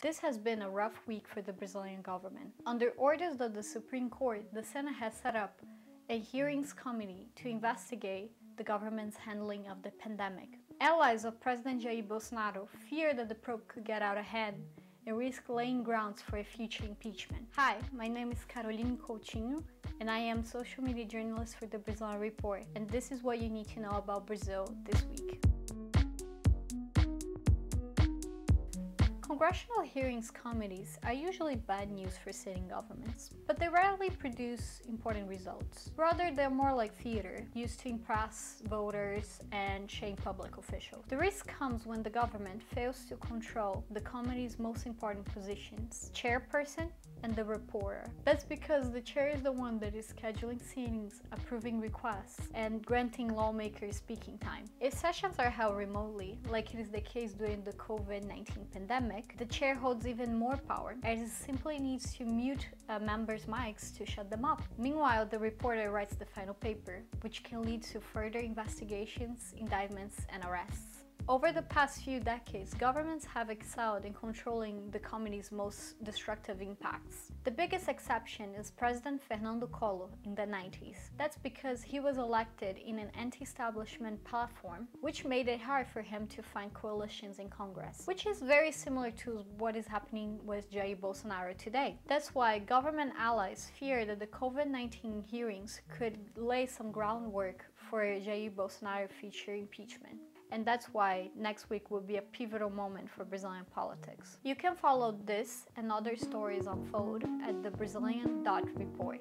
This has been a rough week for the Brazilian government. Under orders of the Supreme Court, the Senate has set up a hearings committee to investigate the government's handling of the pandemic. Allies of President Jair Bolsonaro fear that the probe could get out of hand and risk laying grounds for a future impeachment. Hi, my name is Caroline Coutinho and I am social media journalist for the Brazilian Report and this is what you need to know about Brazil this week. Congressional hearings committees are usually bad news for sitting governments, but they rarely produce important results. Rather, they're more like theater, used to impress voters and shame public officials. The risk comes when the government fails to control the committee's most important positions, chairperson and the reporter. That's because the chair is the one that is scheduling sittings, approving requests, and granting lawmakers speaking time. If sessions are held remotely, like it is the case during the COVID-19 pandemic, the chair holds even more power, as it simply needs to mute a members' mics to shut them up. Meanwhile, the reporter writes the final paper, which can lead to further investigations, indictments, and arrests. Over the past few decades, governments have excelled in controlling the community's most destructive impacts. The biggest exception is President Fernando Collor in the 90s. That's because he was elected in an anti-establishment platform, which made it hard for him to find coalitions in Congress, which is very similar to what is happening with Jair Bolsonaro today. That's why government allies fear that the COVID-19 hearings could lay some groundwork for Jair Bolsonaro's future impeachment and that's why next week will be a pivotal moment for Brazilian politics. You can follow this and other stories unfold at the Brazilian.report.